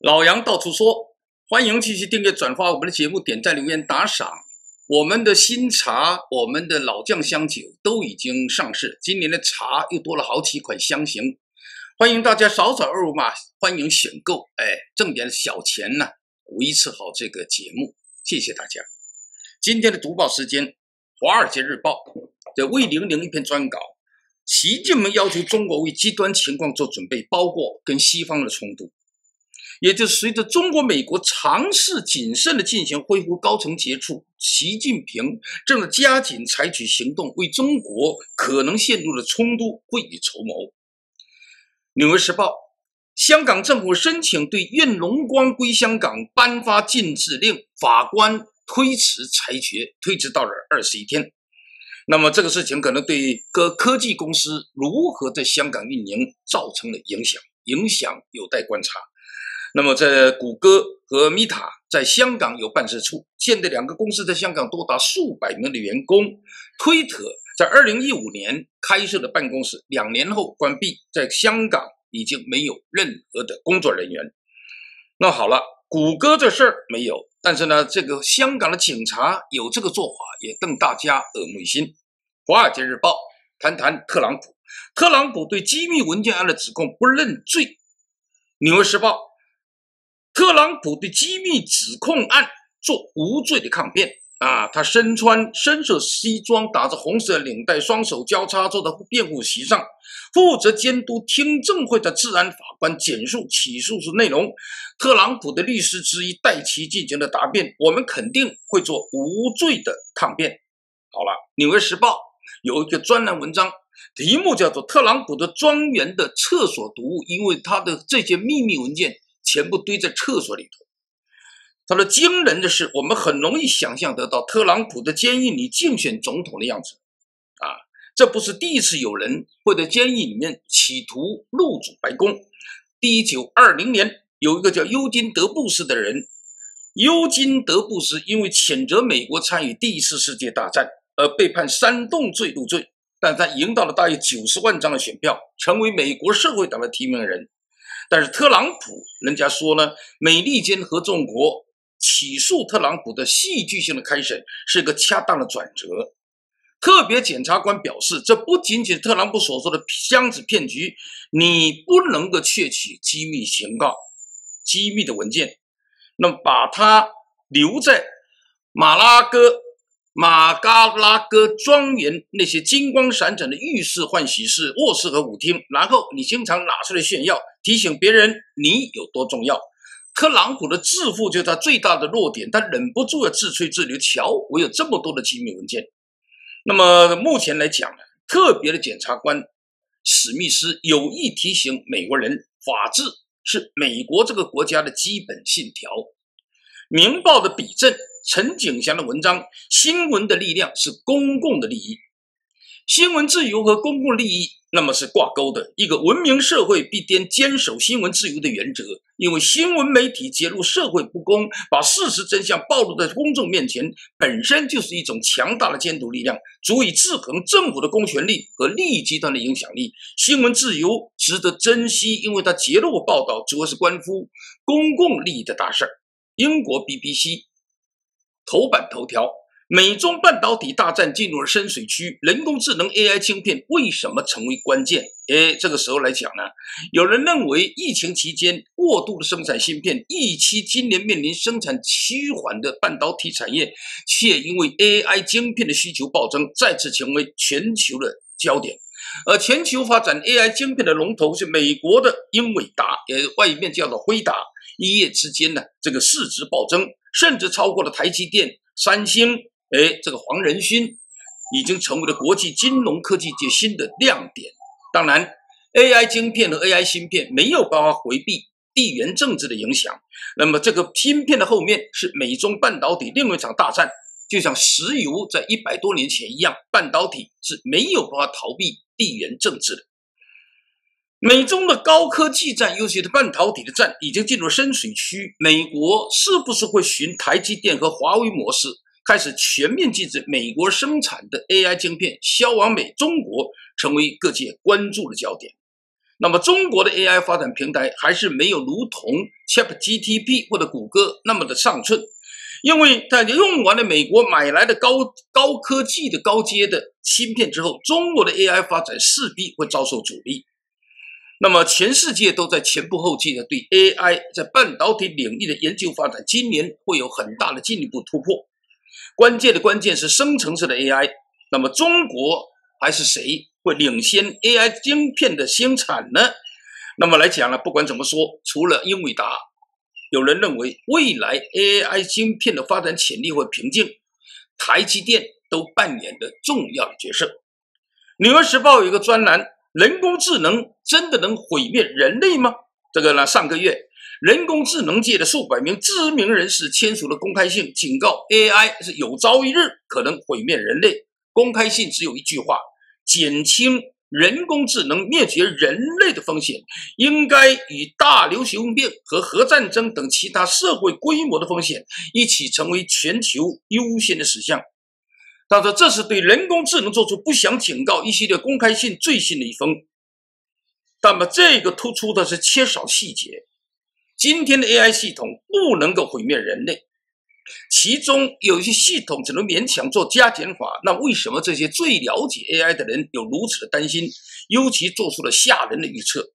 老杨到处说，欢迎继续订阅、转发我们的节目，点赞、留言、打赏。我们的新茶、我们的老酱香酒都已经上市，今年的茶又多了好几款香型，欢迎大家扫扫二维码，欢迎选购，哎，挣点小钱呢，维持好这个节目，谢谢大家。今天的读报时间，《华尔街日报》的魏玲玲一篇专稿，习近平要求中国为极端情况做准备，包括跟西方的冲突。也就随着中国、美国尝试谨慎的进行恢复高层接触，习近平正在加紧采取行动，为中国可能陷入的冲突未雨绸缪。《纽约时报》：香港政府申请对愿龙光归香港颁发禁制令，法官推迟裁决，推迟到了二十一天。那么这个事情可能对各科技公司如何在香港运营造成了影响，影响有待观察。那么，在谷歌和 Meta 在香港有办事处，现在两个公司在香港多达数百名的员工。推特在二零一五年开设的办公室，两年后关闭，在香港已经没有任何的工作人员。那好了，谷歌这事儿没有，但是呢，这个香港的警察有这个做法，也令大家耳目一新。《华尔街日报》谈谈特朗普，特朗普对机密文件案的指控不认罪。《纽约时报》。特朗普对机密指控案做无罪的抗辩啊！他身穿深色西装，打着红色领带，双手交叉坐在辩护席上，负责监督听证会的治安法官简述起诉书内容。特朗普的律师之一代其进行了答辩，我们肯定会做无罪的抗辩。好了，《纽约时报》有一个专栏文章，题目叫做《特朗普的庄园的厕所毒物》，因为他的这些秘密文件。全部堆在厕所里头。他说：“惊人的是，我们很容易想象得到特朗普的监狱里竞选总统的样子。啊，这不是第一次有人会在监狱里面企图入主白宫。一九二零年，有一个叫尤金·德布斯的人，尤金·德布斯因为谴责美国参与第一次世界大战而被判煽动罪入罪，但他赢到了大约九十万张的选票，成为美国社会党的提名人。”但是特朗普，人家说呢，美利坚合众国起诉特朗普的戏剧性的开审是个恰当的转折。特别检察官表示，这不仅仅特朗普所说的箱子骗局，你不能够窃取机密情报、机密的文件，那么把它留在马拉戈。马嘎拉戈庄园那些金光闪闪的浴室、换洗室、卧室和舞厅，然后你经常拿出来炫耀，提醒别人你有多重要。特朗普的致富就是他最大的弱点，他忍不住要自吹自擂。瞧，我有这么多的机密文件。那么目前来讲呢，特别的检察官史密斯有意提醒美国人，法治是美国这个国家的基本信条。《明报》的笔证。陈景祥的文章：新闻的力量是公共的利益，新闻自由和公共利益那么是挂钩的。一个文明社会必定坚守新闻自由的原则，因为新闻媒体揭露社会不公，把事实真相暴露在公众面前，本身就是一种强大的监督力量，足以制衡政府的公权力和利益集团的影响力。新闻自由值得珍惜，因为它揭露报道主要是关乎公共利益的大事儿。英国 BBC。头版头条：美中半导体大战进入了深水区，人工智能 AI 芯片为什么成为关键？哎，这个时候来讲呢，有人认为疫情期间过度的生产芯片，预期今年面临生产趋缓的半导体产业，却因为 AI 晶片的需求暴增，再次成为全球的焦点。而全球发展 AI 晶片的龙头是美国的英伟达，也外面叫做辉达，一夜之间呢，这个市值暴增。甚至超过了台积电、三星，哎，这个黄仁勋已经成为了国际金融科技界新的亮点。当然，AI 晶片和 AI 芯片没有办法回避地缘政治的影响。那么，这个芯片的后面是美中半导体另外一场大战，就像石油在一百多年前一样，半导体是没有办法逃避地缘政治的。美中的高科技战，尤其是半导体的战，已经进入深水区。美国是不是会循台积电和华为模式，开始全面禁止美国生产的 AI 晶片销往美中国，成为各界关注的焦点？那么中国的 AI 发展平台还是没有如同 ChatGTP 或者谷歌那么的上寸，因为在用完了美国买来的高高科技的高阶的芯片之后，中国的 AI 发展势必会遭受阻力。那么全世界都在前仆后继的对 AI 在半导体领域的研究发展，今年会有很大的进一步突破。关键的关键是生成式的 AI，那么中国还是谁？会领先 AI 晶片的生产呢？那么来讲呢，不管怎么说，除了英伟达，有人认为未来 AI 晶片的发展潜力会平静，台积电都扮演着重要的角色。《纽约时报》有一个专栏：人工智能真的能毁灭人类吗？这个呢，上个月人工智能界的数百名知名人士签署了公开信，警告 AI 是有朝一日可能毁灭人类。公开信只有一句话。减轻人工智能灭绝人类的风险，应该与大流行病和核战争等其他社会规模的风险一起成为全球优先的事项。他说：“这是对人工智能做出不祥警告一系列公开信最新的一封。”那么，这个突出的是缺少细节。今天的 AI 系统不能够毁灭人类。其中有一些系统只能勉强做加减法，那为什么这些最了解 AI 的人有如此的担心，尤其做出了吓人的预测？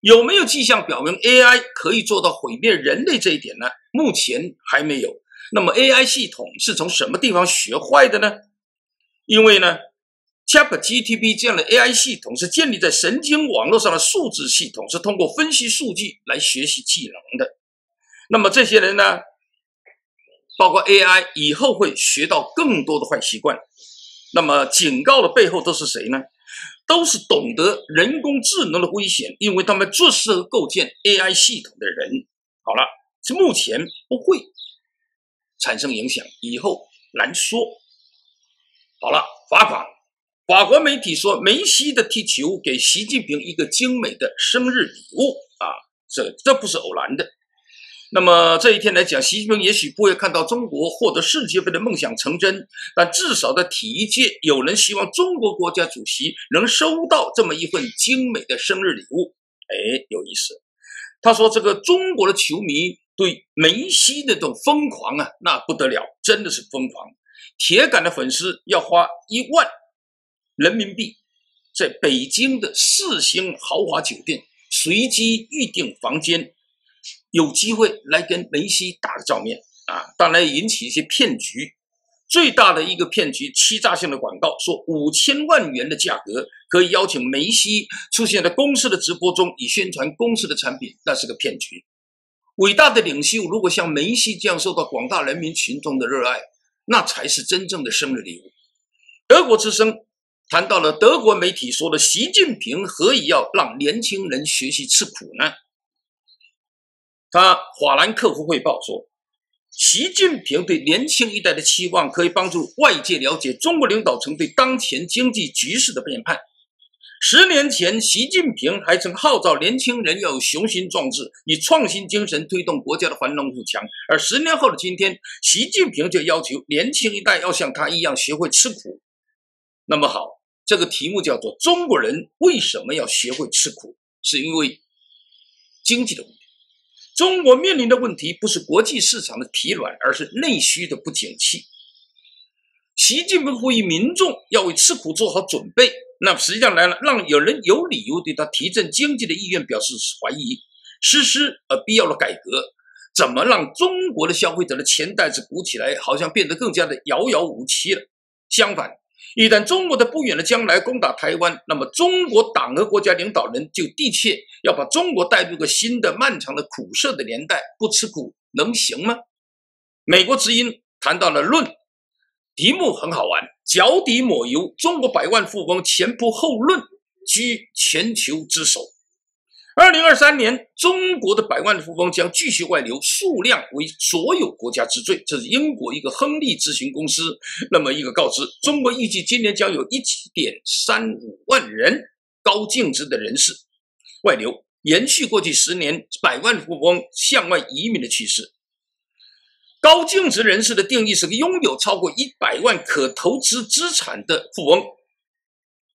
有没有迹象表明 AI 可以做到毁灭人类这一点呢？目前还没有。那么 AI 系统是从什么地方学坏的呢？因为呢，ChatGPT 这样的 AI 系统是建立在神经网络上的数字系统，是通过分析数据来学习技能的。那么这些人呢？包括 AI 以后会学到更多的坏习惯，那么警告的背后都是谁呢？都是懂得人工智能的危险，因为他们最适合构建 AI 系统的人。好了，是目前不会产生影响，以后难说。好了，罚款。法国媒体说，梅西的踢球给习近平一个精美的生日礼物啊，这这不是偶然的。那么这一天来讲，习近平也许不会看到中国获得世界杯的梦想成真，但至少在体育界，有人希望中国国家主席能收到这么一份精美的生日礼物。哎，有意思。他说：“这个中国的球迷对梅西那种疯狂啊，那不得了，真的是疯狂。铁杆的粉丝要花一万人民币，在北京的四星豪华酒店随机预订房间。”有机会来跟梅西打个照面啊！当然引起一些骗局，最大的一个骗局，欺诈性的广告，说五千万元的价格可以邀请梅西出现在公司的直播中，以宣传公司的产品，那是个骗局。伟大的领袖如果像梅西这样受到广大人民群众的热爱，那才是真正的生日礼物。德国之声谈到了德国媒体说的，习近平何以要让年轻人学习吃苦呢？他《法兰克福汇报》说，习近平对年轻一代的期望可以帮助外界了解中国领导层对当前经济局势的变判。十年前，习近平还曾号召年轻人要有雄心壮志，以创新精神推动国家的繁荣富强。而十年后的今天，习近平就要求年轻一代要像他一样学会吃苦。那么好，这个题目叫做“中国人为什么要学会吃苦”，是因为经济的问题。中国面临的问题不是国际市场的疲软，而是内需的不景气。习近平呼吁民众要为吃苦做好准备，那实际上来了，让有人有理由对他提振经济的意愿表示怀疑。实施而必要的改革，怎么让中国的消费者的钱袋子鼓起来，好像变得更加的遥遥无期了？相反。一旦中国的不远的将来攻打台湾，那么中国党和国家领导人就的确要把中国带入个新的漫长的苦涩的年代，不吃苦能行吗？美国之音谈到了论，题目很好玩，脚底抹油，中国百万富翁前仆后论居全球之首。二零二三年，中国的百万富翁将继续外流，数量为所有国家之最。这是英国一个亨利咨询公司那么一个告知。中国预计今年将有一点三五万人高净值的人士外流，延续过去十年百万富翁向外移民的趋势。高净值人士的定义是个拥有超过一百万可投资资产的富翁。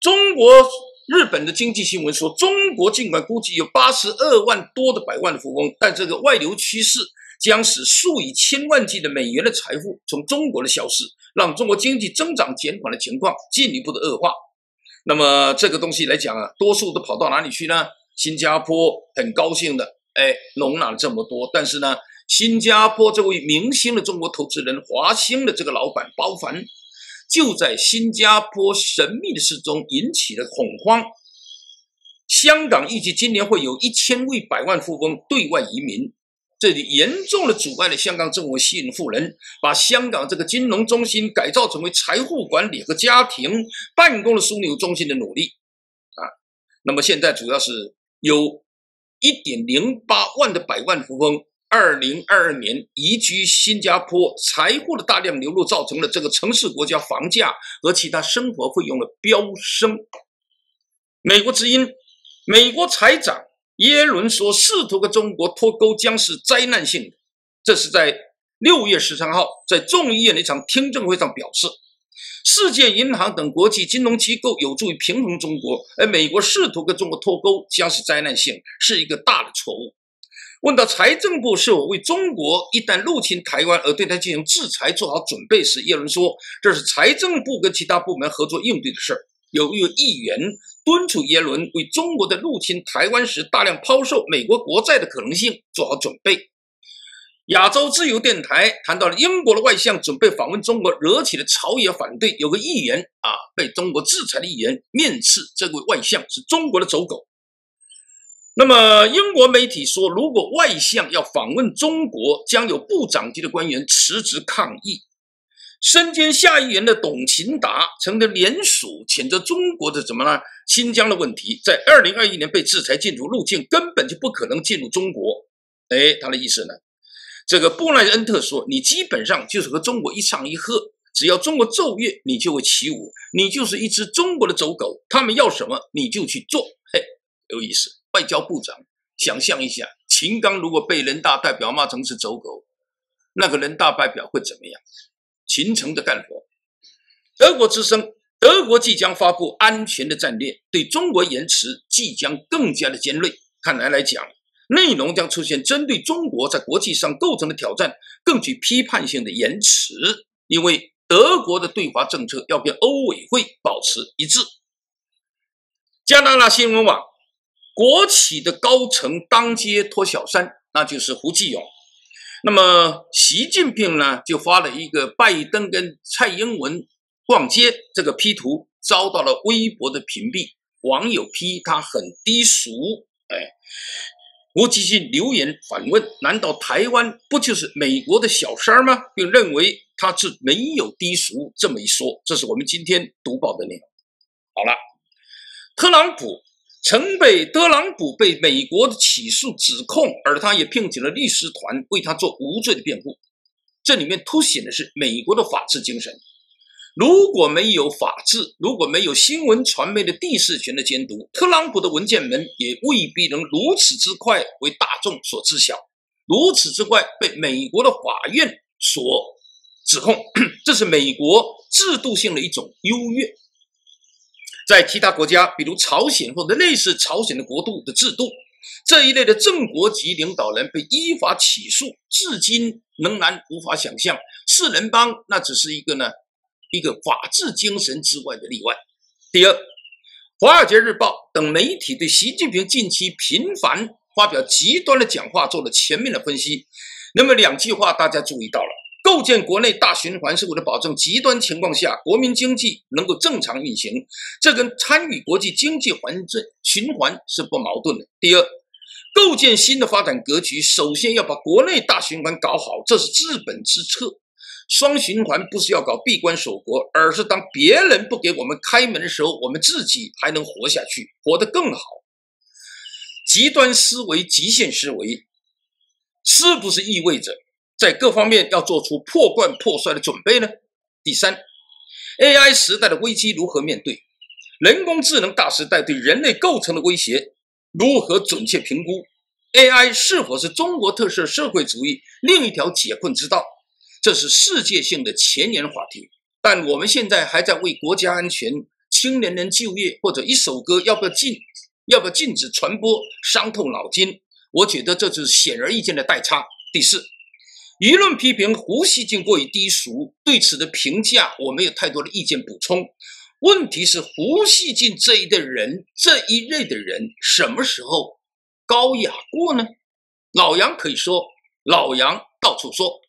中国。日本的经济新闻说，中国尽管估计有八十二万多的百万的富翁，但这个外流趋势将使数以千万计的美元的财富从中国的消失，让中国经济增长减缓的情况进一步的恶化。那么这个东西来讲啊，多数都跑到哪里去呢？新加坡很高兴的，哎，容纳了这么多。但是呢，新加坡这位明星的中国投资人华兴的这个老板包凡。就在新加坡神秘的事中引起了恐慌。香港预计今年会有一千位百万富翁对外移民，这里严重的阻碍了香港政府吸引富人，把香港这个金融中心改造成为财富管理和家庭办公的枢纽中心的努力。啊，那么现在主要是有一点零八万的百万富翁。二零二二年移居新加坡，财富的大量流入，造成了这个城市国家房价和其他生活费用的飙升。美国之音，美国财长耶伦说，试图跟中国脱钩将是灾难性的。这是在六月十三号在众议院的一场听证会上表示，世界银行等国际金融机构有助于平衡中国，而美国试图跟中国脱钩将是灾难性，是一个大的错误。问到财政部是否为中国一旦入侵台湾而对他进行制裁做好准备时，耶伦说：“这是财政部跟其他部门合作应对的事儿。”有一位议员敦促耶伦为中国的入侵台湾时大量抛售美国国债的可能性做好准备。亚洲自由电台谈到了英国的外相准备访问中国，惹起了朝野反对。有个议员啊，被中国制裁的议员面斥这位外相是中国的走狗。那么，英国媒体说，如果外相要访问中国，将有部长级的官员辞职抗议。身兼下议员的董勤达曾经联署谴责中国的怎么呢？新疆的问题，在二零二一年被制裁进入路径根本就不可能进入中国。哎，他的意思呢？这个布莱恩特说，你基本上就是和中国一唱一和，只要中国奏乐，你就会起舞，你就是一只中国的走狗，他们要什么你就去做。嘿，有意思。外交部长，想象一下，秦刚如果被人大代表骂成是走狗，那个人大代表会怎么样？秦城的干活。德国之声，德国即将发布安全的战略，对中国言辞即将更加的尖锐。看来来讲，内容将出现针对中国在国际上构成的挑战更具批判性的言辞，因为德国的对华政策要跟欧委会保持一致。加拿大新闻网。国企的高层当街脱小三，那就是胡继勇。那么习近平呢，就发了一个拜登跟蔡英文逛街这个 P 图，遭到了微博的屏蔽，网友批他很低俗。哎，胡继信留言反问：难道台湾不就是美国的小三儿吗？并认为他是没有低俗这么一说。这是我们今天读报的内容。好了，特朗普。曾被特朗普被美国的起诉指控，而他也聘请了律师团为他做无罪的辩护。这里面凸显的是美国的法治精神。如果没有法治，如果没有新闻传媒的第四权的监督，特朗普的文件门也未必能如此之快为大众所知晓，如此之快被美国的法院所指控。这是美国制度性的一种优越。在其他国家，比如朝鲜或者类似朝鲜的国度的制度，这一类的正国级领导人被依法起诉，至今仍然无法想象。四人帮那只是一个呢，一个法治精神之外的例外。第二，《华尔街日报》等媒体对习近平近期频繁发表极端的讲话做了全面的分析。那么两句话大家注意到了。构建国内大循环是为了保证极端情况下国民经济能够正常运行，这跟参与国际经济环境循环是不矛盾的。第二，构建新的发展格局，首先要把国内大循环搞好，这是治本之策。双循环不是要搞闭关锁国，而是当别人不给我们开门的时候，我们自己还能活下去，活得更好。极端思维、极限思维，是不是意味着？在各方面要做出破罐破摔的准备呢。第三，AI 时代的危机如何面对？人工智能大时代对人类构成的威胁如何准确评估？AI 是否是中国特色社会主义另一条解困之道？这是世界性的前沿话题。但我们现在还在为国家安全青年人就业或者一首歌要不要禁，要不要禁止传播，伤透脑筋。我觉得这就是显而易见的代差。第四，舆论批评胡锡进过于低俗，对此的评价我没有太多的意见补充。问题是胡锡进这一代人，这一类的人什么时候高雅过呢？老杨可以说，老杨到处说。